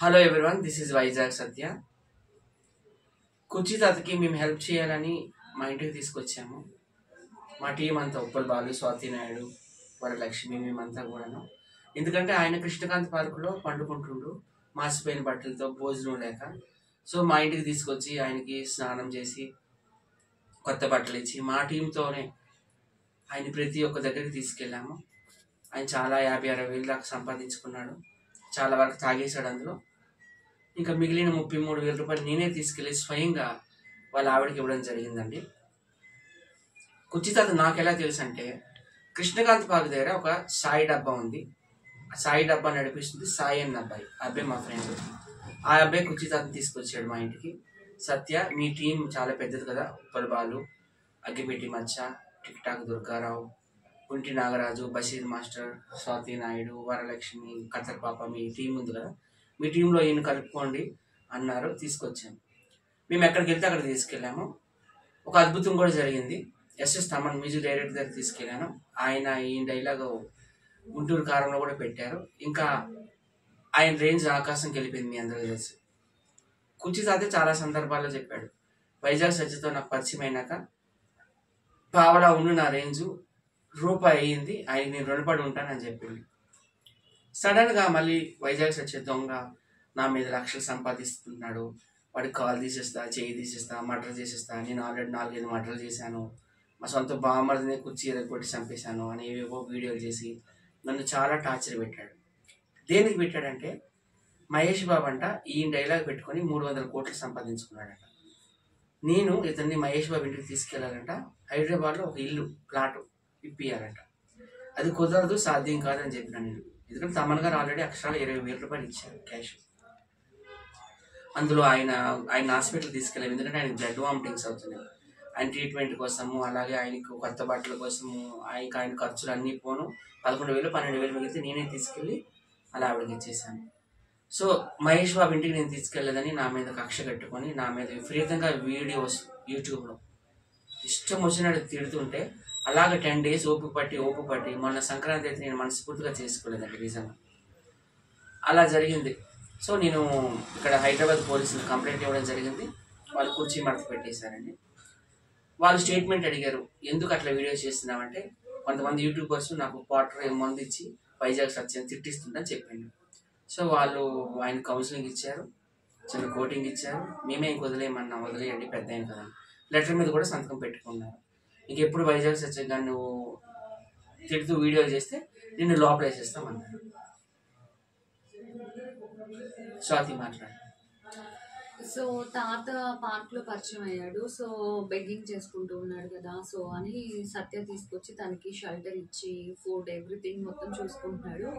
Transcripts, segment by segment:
Hello everyone this is Vizag Satya కుర్చీ తాతకి మేము హెల్ప్ చేయాలని మా ఇంటికి తీసుకొచ్చాము. మా టీం అంతా ఉప్పల్ బాలు స్వాతి నాయుడు వరలక్ష్మి మేమంతా కూడాను. ఎందుకంటే ఆయన కృష్ణకాంత్ పార్కులో పండుకుంటుండు మాసిపోయిన బట్టలతో భోజనం లేక. సో మా ఇంటికి తీసుకొచ్చి ఆయనకి స్నానం చేసి కొత్త బట్టలు ఇచ్చి మా టీంతోనే ఆయన ప్రతి ఒక్క దగ్గరికి తీసుకెళ్ళాము. ఆయన చాలా యాభై అరవై వేలు దాకా సంపాదించుకున్నాడు. చాలా వరకు తాగేశాడు అందులో. ఇంకా మిగిలిన ముప్పై మూడు వేల రూపాయలు నేనే తీసుకెళ్ళి స్వయంగా వాళ్ళ ఆవిడకి ఇవ్వడం జరిగిందండి. కుచితాత నాకు ఎలా తెలుసు అంటే కృష్ణకాంత్ పార్క్ దగ్గర ఒక సాయి డబ్బా ఉంది. ఆ సాయి డబ్బా నడిపిస్తుంది సాయి అన్న అబ్బాయి. ఆ అబ్బాయి మా ఫ్రెండ్. ఆ అబ్బాయి కుచితాతను తీసుకొచ్చాడు మా ఇంటికి. సత్య మీ టీం చాలా పెద్దది కదా. ఉప్పలబాలు అగ్గిపెట్టి మచ్చ టిక్ టాక్ దుర్గారావు కుంటి నాగరాజు బషీర్ మాస్టర్ స్వాతి నాయుడు వరలక్ష్మి కథర్ పాప మీ టీం ఉంది కదా? మీ టీంలో ఈయన కలుపుకోండి అన్నారు తీసుకొచ్చాము మేము ఎక్కడికి వెళ్తే అక్కడ తీసుకెళ్ళాము. ఒక అద్భుతం కూడా జరిగింది. ఎస్ఎస్ తమన్ మ్యూజిక్ డైరెక్టర్ దగ్గర తీసుకెళ్ళాను. ఆయన ఈ డైలాగ్ గుంటూరు కారంలో కూడా పెట్టారు. ఇంకా ఆయన రేంజ్ ఆకాశం గెలిపింది మీ అందరూ తెలిసి. కుర్చీ తాతే చాలా సందర్భాల్లో చెప్పాడు. వైజాగ్ సజ్జతో నాకు పరిచయం అయినాక పావలా ఉండు నా రేంజు రూపాయి అయ్యింది ఆయన నేను రుణపడి ఉంటానని చెప్పింది. సడన్గా మళ్ళీ వైజాగ్ వచ్చే దొంగ నా మీద లక్షలు సంపాదిస్తున్నాడు. వాడికి కాల్ తీసేస్తా చేయి తీసేస్తా మర్డర్ చేసేస్తా నేను ఆల్రెడీ నాలుగైదు మర్డర్లు చేశాను. మా సొంత బామ్మర్దిని కుర్చీ కొట్టి చంపేశాను అని ఏవేవో వీడియోలు చేసి నన్ను చాలా టార్చర్ పెట్టాడు. దేనికి పెట్టాడంటే మహేష్ బాబు అంట ఈ డైలాగ్ పెట్టుకొని మూడు వందల కోట్లు సంపాదించుకున్నాడట. నేను ఇతన్ని మహేష్ బాబు ఇంటికి తీసుకెళ్ళాలంట. హైదరాబాద్లో ఒక ఇల్లు ప్లాటు. ఇప్పియాలంట అది కుదరదు సాధ్యం కాదని చెప్పిన నేను. ఎందుకంటే తమన్ గారు ఆల్రెడీ అక్షరాలు ఇరవై వేల రూపాయలు ఇచ్చారు క్యాష్. అందులో ఆయన ఆయన హాస్పిటల్ తీసుకెళ్ళాము ఎందుకంటే ఆయన బ్లడ్ వామిటింగ్స్ అవుతున్నాయి. ఆయన ట్రీట్మెంట్ కోసము అలాగే ఆయనకు కొత్త బట్టల కోసము ఆయనకి ఆయన ఖర్చులు అన్నీ పోను. పదకొండు వేలు పన్నెండు వేలు మిగిలితే నేనే తీసుకెళ్ళి అలా ఆవిడకి ఇచ్చేసాను సో మహేష్ బాబు ఇంటికి నేను తీసుకెళ్ళలేదని నా మీద కక్ష కట్టుకొని నా మీద విపరీతంగా వీడియోస్ యూట్యూబ్లో ఇష్టం వచ్చినట్టు తిడుతుంటే అలాగే టెన్ డేస్ ఓపు పట్టి ఓపు పట్టి మొన్న సంక్రాంతి అయితే నేను మనస్ఫూర్తిగా చేసుకోలేదండి నిజంగా. అలా జరిగింది. సో నేను ఇక్కడ హైదరాబాద్ పోలీసులు కంప్లైంట్ ఇవ్వడం జరిగింది. వాళ్ళు కూర్చీ మడత పెట్టేశారండి. వాళ్ళు స్టేట్మెంట్ అడిగారు ఎందుకు అట్లా వీడియోస్ చేస్తున్నామంటే కొంతమంది యూట్యూబర్స్ నాకు క్వార్టర్ మంది ఇచ్చి వైజాగ్ సత్యం తిట్టిస్తుందని చెప్పిండు. సో వాళ్ళు ఆయన కౌన్సిలింగ్ ఇచ్చారు చిన్న కోటింగ్ ఇచ్చారు. మేమే ఇంక వదిలేయమన్నా వదిలేయండి పెద్ద అయిన కదా. లెటర్ మీద కూడా సంతకం పెట్టుకున్నారు. ఇంక ఎప్పుడు వైజాగ్ సత్యం కానీ నువ్వు తిడుతూ వీడియో చేస్తే నిన్ను లోపల వేసేస్తామన్నారు స్వాతి మాట్లాడు. సో తాత పార్క్లో పరిచయం అయ్యాడు. సో బెగ్గింగ్ చేసుకుంటూ ఉన్నాడు కదా. సో అని సత్య తీసుకొచ్చి తనకి షెల్టర్ ఇచ్చి ఫుడ్ ఎవ్రీథింగ్ మొత్తం చూసుకుంటున్నాడు.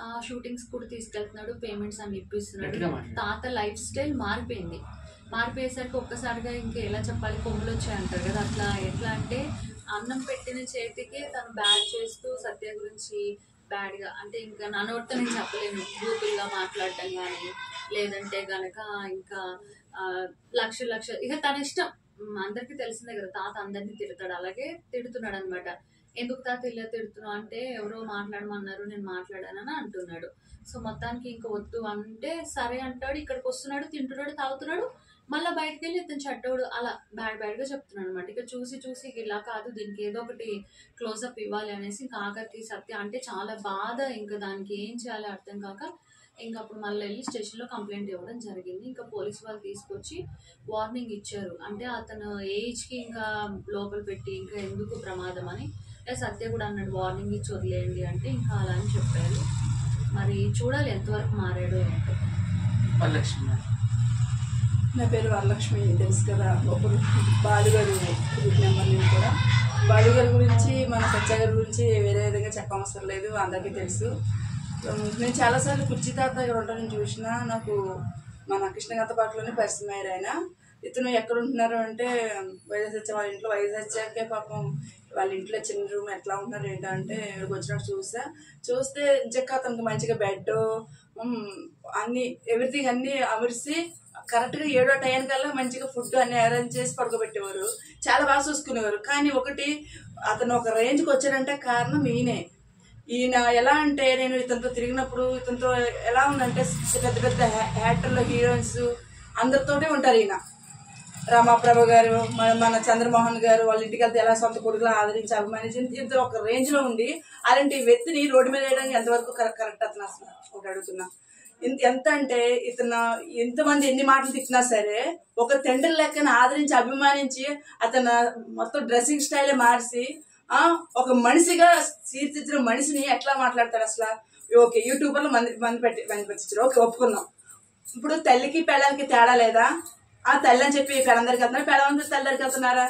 ఆ షూటింగ్స్ కూడా తీసుకెళ్తున్నాడు. పేమెంట్స్ అన్ని ఇప్పిస్తున్నాడు. తాత లైఫ్ స్టైల్ మారిపోయింది. మారిపోయేసరికి ఒక్కసారిగా ఇంకా ఎలా చెప్పాలి? కొమ్ములు వచ్చాయంటారు కదా. అట్లా ఎట్లా అంటే అన్నం పెట్టిన చేతికి తను బ్యాడ్ చేస్తూ సత్య గురించి బ్యాడ్గా అంటే ఇంకా నా నోటితో నేను చెప్పలేను. గ్రూపుల్గా మాట్లాడటం కానీ లేదంటే గనక ఇంకా లక్ష లక్ష ఇక తన ఇష్టం. అందరికీ తెలిసిందే కదా తాత అందరినీ తిడతాడు. అలాగే తిడుతున్నాడు అనమాట ఎందుకు తాత ఇలా తిడుతున్నావు? అంటే ఎవరో మాట్లాడమన్నారు నేను మాట్లాడానని అంటున్నాడు. సో మొత్తానికి ఇంకా వద్దు అంటే సరే అంటాడు ఇక్కడికి వస్తున్నాడు తింటున్నాడు తాగుతున్నాడు. మళ్ళీ బయటకు వెళ్ళి ఇతను చెడ్డోడు అలా బ్యాడ్ బ్యాడ్గా చెప్తున్నాడు అనమాట ఇక చూసి చూసి ఇలా కాదు దీనికి ఏదో ఒకటి క్లోజప్ ఇవ్వాలి అనేసి ఇంకా ఆఖరికి సత్య అంటే చాలా బాధ ఇంకా దానికి ఏం చేయాలో అర్థం కాక ఇంకా అప్పుడు మళ్ళీ వెళ్ళి స్టేషన్లో కంప్లైంట్ ఇవ్వడం జరిగింది. ఇంకా పోలీస్ వాళ్ళు తీసుకొచ్చి వార్నింగ్ ఇచ్చారు. అంటే అతను ఏజ్కి ఇంకా లోపల పెట్టి ఇంకా ఎందుకు ప్రమాదం అని. సత్య కూడా అన్నాడు వార్నింగ్ ఇచ్చి వదిలేయండి అంటే ఇంకా అలా అని చెప్పారు. మరి చూడాలి ఎంతవరకు మారాడో ఏంటో. వరలక్ష్మి నా పేరు వరలక్ష్మి తెలుసు కదా ఒకరు బాలుగారు గ్రూప్ నెంబర్ నేను కూడా. బాలుగారి గురించి మన సత్యాగారి గురించి వేరే విధంగా చెప్పవసరం లేదు అందరికీ తెలుసు. నేను చాలాసార్లు కుర్చీ తాత గారు ఉండడం చూసిన నాకు మన కృష్ణగంత పాటలోనే పరిచయం అయ్యారు ఆయన. ఇతను ఎక్కడ ఉంటున్నారు అంటే వైఎస్ వచ్చే వాళ్ళ ఇంట్లో వైఎస్ వచ్చాకే పాపం వాళ్ళ ఇంట్లో చిన్న రూమ్ ఎట్లా ఉన్నారు ఏంటో అంటే ఇక్కడికి వచ్చినట్టు చూసా. చూస్తే నిజంగా అతనికి మంచిగా బెడ్ అన్ని ఎవ్రీథింగ్ అన్ని అమర్చి కరెక్ట్గా ఏడో టైం కల్లా మంచిగా ఫుడ్ అన్ని అరేంజ్ చేసి పడుకోబెట్టేవారు. చాలా బాగా చూసుకునేవారు. కానీ ఒకటి అతను ఒక రేంజ్కి వచ్చాడంటే కారణం ఈయనే. ఈయన ఎలా అంటే నేను ఇతనితో తిరిగినప్పుడు ఇతనితో ఎలా ఉందంటే పెద్ద పెద్ద యాక్టర్లు హీరోయిన్స్ అందరితోటే ఉంటారు ఈయన. రామాప్రభు గారు మన మన చంద్రమోహన్ గారు వాళ్ళ ఇంటికి వెళ్తే ఎలా సొంత కొడుకులు ఆదరించి అభిమానించి ఇంత ఒక రేంజ్లో ఉండి అలాంటి వ్యక్తిని రోడ్డు మీద వేయడానికి ఎంతవరకు కరెక్ట్ కరెక్ట్ అతను అసలు? ఒకటి అడుగుతున్నా. ఇంత ఎంత అంటే ఇతను ఎంతమంది ఎన్ని మాటలు తిట్టినా సరే ఒక తండ్రి లెక్కన ఆదరించి అభిమానించి అతను మొత్తం డ్రెస్సింగ్ స్టైలే మార్చి ఆ ఒక మనిషిగా తీర్చిదిద్దిన మనిషిని ఎట్లా మాట్లాడతారు అసలు? ఓకే యూట్యూబర్లు మంది మంది పెట్టి మంది పెట్టించారు. ఓకే ఒప్పుకున్నాం. ఇప్పుడు తల్లికి పెళ్ళానికి తేడా లేదా? ఆ తల్లి అని చెప్పి పెళ్ళందరికి వెళ్తున్నారు పెళ్ళందరి తల్లికి వెళ్తున్నారా?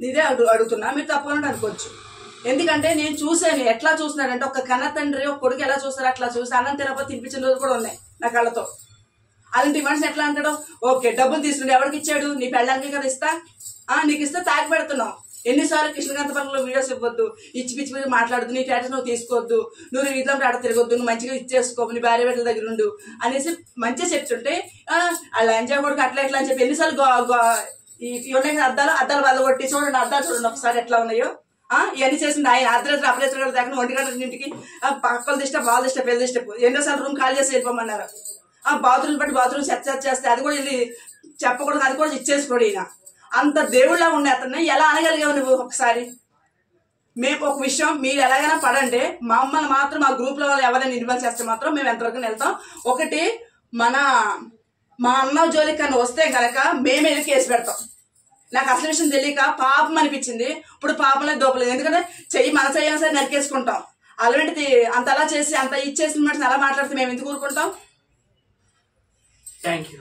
ఇదే అడుగు అడుగుతున్నా. మీరు తప్పకుండా అనుకోవచ్చు. ఎందుకంటే నేను చూసాను ఎట్లా చూస్తున్నాడంటే ఒక కన్న తండ్రి ఒక కొడుకు ఎలా చూస్తారు అట్లా చూసి అన్నం తినకపోతే తినిపించిన రోజు కూడా ఉన్నాయి నా కళ్ళతో. అలాంటి మనిషి ఎట్లా అంటాడు? ఓకే డబ్బులు తీసుకుంటే ఎవరికి ఇచ్చాడు? నీ పెళ్ళానికి కదా ఇస్తా? నీకు ఇస్తే తాగి పెడుతున్నావు ఎన్నిసార్లు కృష్ణకాంత పనులు వీడియోస్ ఇవ్వద్దు ఇచ్చి పిచ్చి పిచ్చి మాట్లాడద్దు నీ స్టేటస్ నువ్వు తీసుకోవద్దు నువ్వు వీధిలో ఆడ తిరగొద్దు నువ్వు మంచిగా ఇచ్చేసుకో నీ భార్య బిడ్డల దగ్గర ఉండు అనేసి మంచిగా చెప్తుంటే ఆ, ఎంజాయ్ కొడుకు అట్లా ఎట్లా అని చెప్పి ఎన్నిసార్లు ఈ ఉన్నాయి అద్దాలు అద్దాలు వల్ల కొట్టి చూడండి అద్దాలు చూడండి ఒకసారి ఎట్లా ఉన్నాయో. ఇవన్నీ చేసింది ఆయన అర్ధరాత్రి అపరాత్రి కూడా దాకా ఒంటి గంట ఇంటికి ఆ, పక్కల దిష్ట బాల్ దిష్ట పెద్ద దిష్ట ఎన్నోసార్లు రూమ్ ఖాళీ చేసి వెళ్ళిపోమన్నారు. ఆ బాత్రూమ్ బట్టి బాత్రూమ్ సెట్ సెట్ చేస్తే అది కూడా వెళ్ళి చెప్పకూడదు అది కూడా ఇచ్చేసుకోడు ఈయన. అంత దేవుళ్ళ ఉండే అతన్ని ఎలా అనగలిగావు నువ్వు ఒకసారి? మేము ఒక విషయం మీరు ఎలాగైనా పడండి. మమ్మల్ని మాత్రం మా గ్రూప్లో వాళ్ళు ఎవరైనా ఇన్వాల్వ్ చేస్తే మాత్రం మేము ఎంతవరకు వెళ్తాం. ఒకటి మన మా అన్న జోలికి కన్నా వస్తే కనుక మేము వెళ్ళి కేసు పెడతాం. నాకు అసలు విషయం తెలియక పాపం అనిపించింది. ఇప్పుడు పాపంలో దోపలేదు. ఎందుకంటే చెయ్యి మన చెయ్యని సరే నరికేసుకుంటాం. అలాంటిది అంత అలా చేసి అంత ఇచ్చేసిన మనిషిని అలా మాట్లాడితే మేము ఎందుకు ఊరుకుంటాం? Thank you